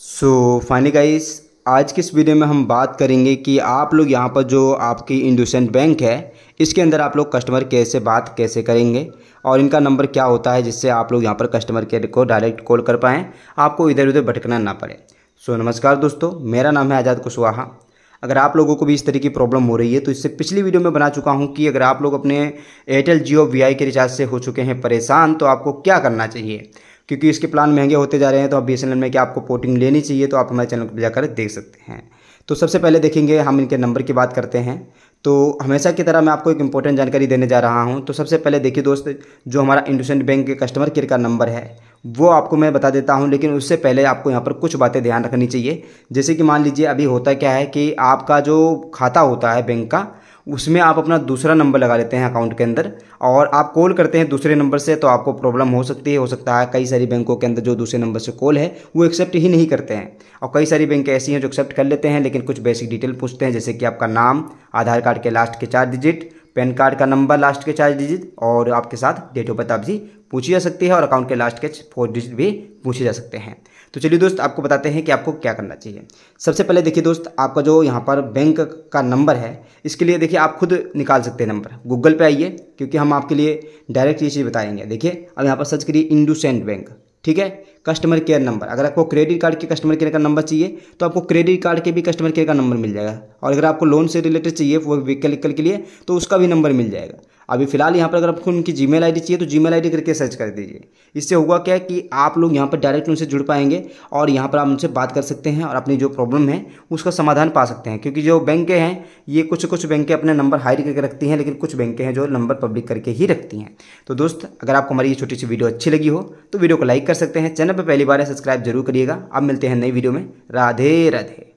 So finally guys आज की इस वीडियो में हम बात करेंगे कि आप लोग यहाँ पर जो आपकी इंडोसेंट बैंक है, इसके अंदर आप लोग कस्टमर केयर से बात कैसे करेंगे? और इनका नंबर क्या होता है जिससे आप लोग यहाँ पर कस्टमर केयर को डायरेक्ट कॉल कर पाएँ? आपको इधर उधर भटकना ना पड़े। सो नमस्कार दोस्तों, मेरा नाम है आज़ाद कुशवाहा। अगर आप लोगों को भी इस तरह की प्रॉब्लम हो रही है तो इससे पिछली वीडियो में बना चुका हूँ कि अगर आप लोग अपने एयरटेल जियो वी के रिचार्ज से हो चुके हैं परेशान तो आपको क्या करना चाहिए? क्योंकि इसके प्लान महँगे होते जा रहे हैं तो अब बी में क्या आपको पोर्टिंग लेनी चाहिए तो आप हमारे चैनल पर जाकर देख सकते हैं। तो सबसे पहले देखेंगे हम इनके नंबर की बात करते हैं। तो हमेशा की तरह मैं आपको एक इंपॉर्टेंट जानकारी देने जा रहा हूँ। तो सबसे पहले देखिए दोस्त, जो हमारा इंडोसेंट बैंक के कस्टमर केयर का नंबर है वो आपको मैं बता देता हूँ, लेकिन उससे पहले आपको यहाँ पर कुछ बातें ध्यान रखनी चाहिए। जैसे कि मान लीजिए, अभी होता क्या है कि आपका जो खाता होता है बैंक का, उसमें आप अपना दूसरा नंबर लगा लेते हैं अकाउंट के अंदर, और आप कॉल करते हैं दूसरे नंबर से तो आपको प्रॉब्लम हो सकती है, हो सकता है कई सारी बैंकों के अंदर जो दूसरे नंबर से कॉल है, वो एक्सेप्ट ही नहीं करते हैं। और कई सारी बैंक ऐसी हैं जो एक्सेप्ट कर लेते हैं, लेकिन कुछ बेसिक डिटेल पूछते हैं, जैसे कि आपका नाम, आधार कार्ड के लास्ट के चार डिजिट पैन कार्ड का नंबर लास्ट के चार डिजिट और आपके साथ डेट ऑफ़ बर्थ आप जी पूछी जा सकती है और अकाउंट के लास्ट के फोर डिजिट भी पूछे जा सकते हैं। तो चलिए दोस्त, आपको बताते हैं कि आपको क्या करना चाहिए। सबसे पहले देखिए दोस्त, आपका जो यहाँ पर बैंक का नंबर है, इसके लिए देखिए आप खुद निकाल सकते हैं नंबर। गूगल पे आइए, क्योंकि हम आपके लिए डायरेक्ट ये चीज़ बताएँगे। देखिए, अब यहाँ पर सर्च करिए इंडूसेंट बैंक। ठीक है? कस्टमर केयर नंबर अगर आपको क्रेडिट कार्ड के कस्टमर केयर का नंबर चाहिए तो आपको क्रेडिट कार्ड के भी कस्टमर केयर का नंबर मिल जाएगा। और अगर आपको लोन से रिलेटेड चाहिए, वो व्हीकल के लिए तो उसका भी नंबर मिल जाएगा। अभी फ़िलहाल यहाँ पर अगर आपको उनकी जी मेल चाहिए तो जी मेल करके सर्च कर दीजिए। इससे होगा क्या कि आप लोग यहाँ पर डायरेक्ट उनसे जुड़ पाएँगे और यहाँ पर आप उनसे बात कर सकते हैं और अपनी जो प्रॉब्लम है उसका समाधान पा सकते हैं। क्योंकि जो बैंकें हैं, ये कुछ कुछ बैंकें अपने नंबर हाइड करके रखती हैं, लेकिन कुछ बैंकें हैं जो नंबर पब्लिक करके ही रखती हैं। तो दोस्त, अगर आपको हमारी ये छोटी सी वीडियो अच्छी लगी हो तो वीडियो को लाइक कर सकते हैं। चैनल पर पहली बार है सब्सक्राइब ज़रूर करिएगा। अब मिलते हैं नई वीडियो में। राधे राधे